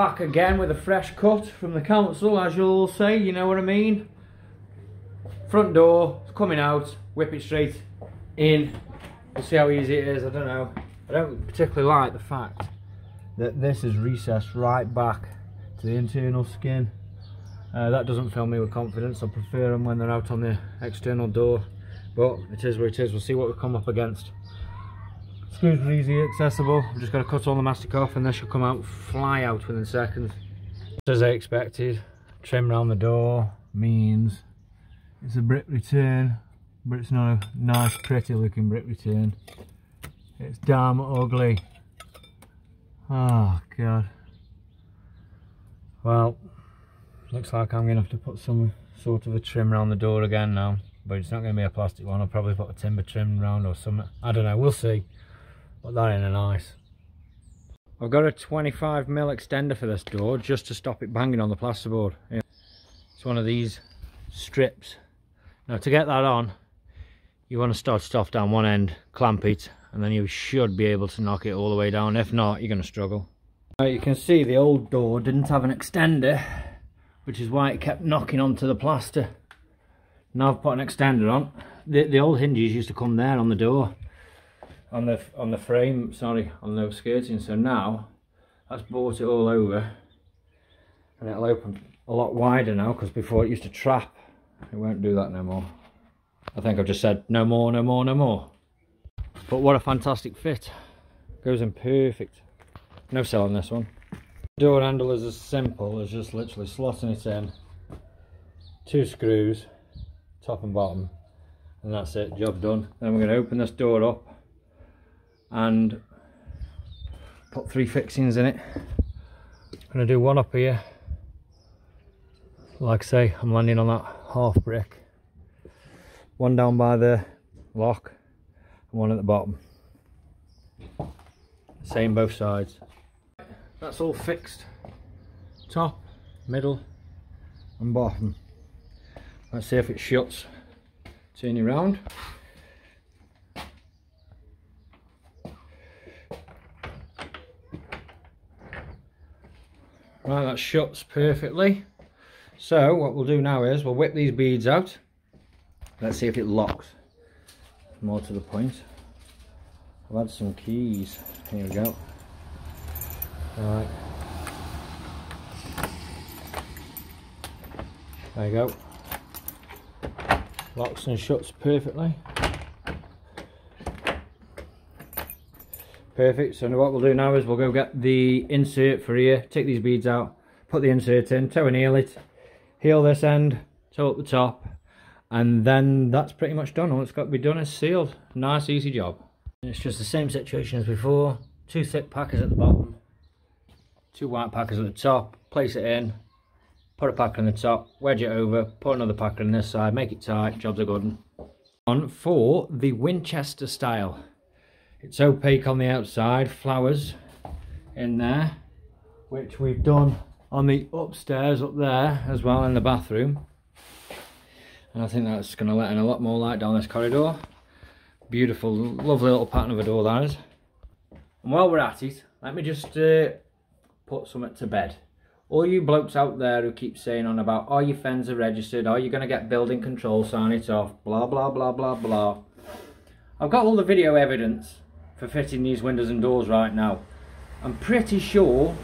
back again with a fresh cut from the council, as you'll all say, you know what I mean. Front door, coming out, whip it straight in. We'll see how easy it is, I don't know. I don't particularly like the fact that this is recessed right back to the internal skin. Uh, that doesn't fill me with confidence. I prefer them when they're out on the external door. But it is what it is. We'll see what we come up against. Screws are easy, accessible. I'm just going to cut all the mastic off and this should come out, fly out within seconds. As I expected, trim around the door means it's a brick return, but it's not a nice, pretty looking brick return. It's damn ugly. Oh, God. Well, looks like I'm going to have to put some sort of a trim around the door again now. But it's not going to be a plastic one. I'll probably put a timber trim around or something. I don't know. We'll see. Put that in a nice. I've got a 25mm extender for this door just to stop it banging on the plasterboard. It's one of these strips. Now to get that on, you want to start it off down one end, clamp it, and then you should be able to knock it all the way down. If not, you're going to struggle. Now you can see the old door didn't have an extender, which is why it kept knocking onto the plaster. Now I've put an extender on. The, the old hinges used to come there on the door, on the on the frame, sorry, on the skirting. So now that's brought it all over, and it'll open a lot wider now because before it used to trap. It won't do that no more. I think I've just said no more, no more, no more. But what a fantastic fit. Goes in perfect. No selling this one. Door handle is as simple as just literally slotting it in. Two screws, top and bottom. And that's it, job done. Then we're going to open this door up and put three fixings in it. I'm going to do one up here. Like I say, I'm landing on that half brick. One down by the lock and one at the bottom. Same both sides. That's all fixed. Top, middle and bottom. Let's see if it shuts. Turn you round. Right, that shuts perfectly. So what we'll do now is we'll whip these beads out. Let's see if it locks. More to the point. I've had some keys. Here we go. Alright. There you go. Locks and shuts perfectly. Perfect, so now what we'll do now is we'll go get the insert for here, take these beads out, put the insert in, toe and heel it, heel this end, toe up the top, and then that's pretty much done. All it's got to be done is sealed. Nice, easy job. It's just the same situation as before. Two thick packers at the bottom, two white packers at the top, place it in, put a packer on the top, wedge it over, put another packer on this side, make it tight, jobs are good. On for the Winchester style. It's opaque on the outside, flowers in there, which we've done on the upstairs up there as well in the bathroom. And I think that's going to let in a lot more light down this corridor. Beautiful, lovely little pattern of a door that is. And while we're at it, let me just uh, put something to bed. All you blokes out there who keep saying on about, are your FENSA registered, are you going to get building control, sign it off, blah, blah, blah, blah, blah. I've got all the video evidence for fitting these windows and doors right now. I'm pretty sure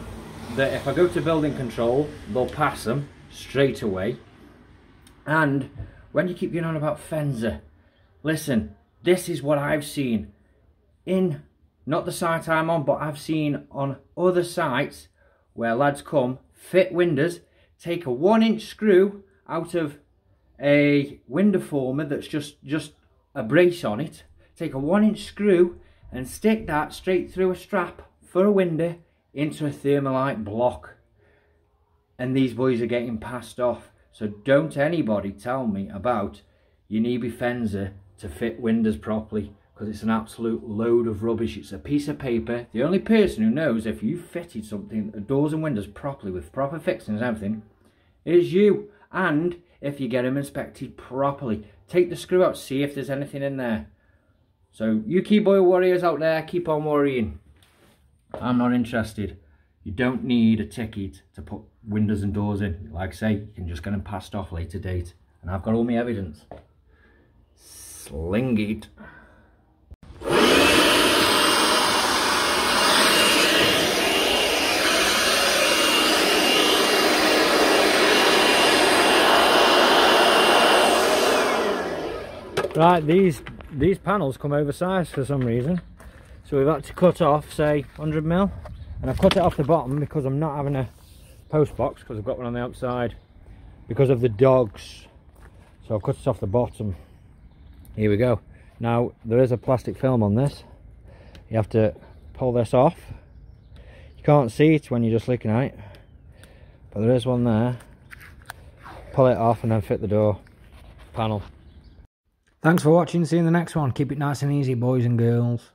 that if I go to building control, they'll pass them straight away. And when you keep going on about FENSA, listen, this is what I've seen in, not the site I'm on, but I've seen on other sites where lads come, fit windows, take a one inch screw out of a window former that's just, just a brace on it, take a one inch screw and stick that straight through a strap for a window into a thermalite block. And these boys are getting passed off. So don't anybody tell me about you need FENSA to fit windows properly because it's an absolute load of rubbish. It's a piece of paper. The only person who knows if you fitted something, doors and windows properly with proper fixings and everything, is you. And if you get them inspected properly, take the screw out, see if there's anything in there. So you keyboard warriors out there, keep on worrying. I'm not interested. You don't need a ticket to put windows and doors in. Like I say, you can just get them passed off later date. And I've got all my evidence. Sling it. Right, these these panels come oversized for some reason. So we've had to cut off, say, 100 mil. And I've cut it off the bottom because I'm not having a post box because I've got one on the outside because of the dogs. So I've cut it off the bottom. Here we go. Now, there is a plastic film on this. You have to pull this off. You can't see it when you're just looking at it. But there is one there. Pull it off and then fit the door panel. Thanks for watching. See you in the next one. Keep it nice and easy, boys and girls.